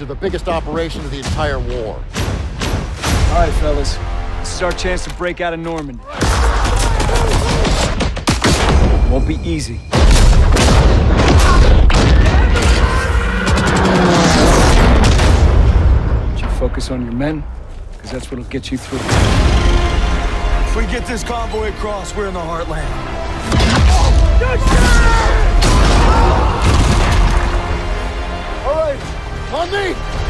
of the biggest operation of the entire war. All right, fellas. This is our chance to break out of Normandy. Won't be easy. But you focus on your men, because that's what'll get you through. If we get this convoy across, we're in the heartland. All right, on me!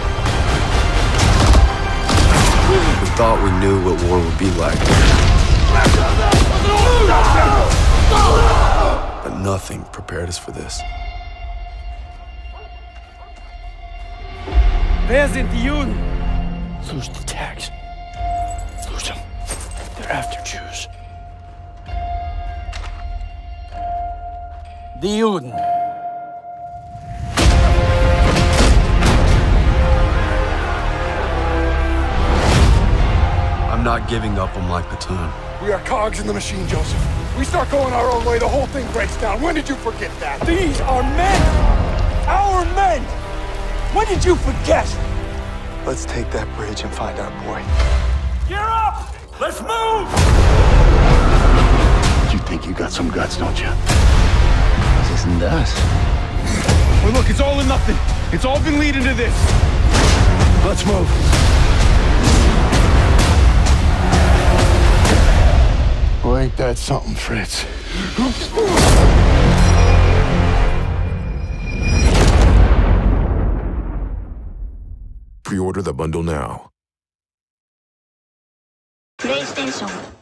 Thought we knew what war would be like. But nothing prepared us for this. Wer sind die Juden? Lose the tags. Lose them. They're after Jews. Die Juden. Not giving up on my platoon. We are cogs in the machine, Joseph. We start going our own way, the whole thing breaks down. When did you forget that? These are men! Our men! When did you forget? Let's take that bridge and find our boy. Gear up! Let's move! You think you got some guts, don't you? Was isn't us. Well, look, it's all or nothing. It's all been leading to this. Let's move. That's something, Fritz. Pre-order the bundle now. PlayStation.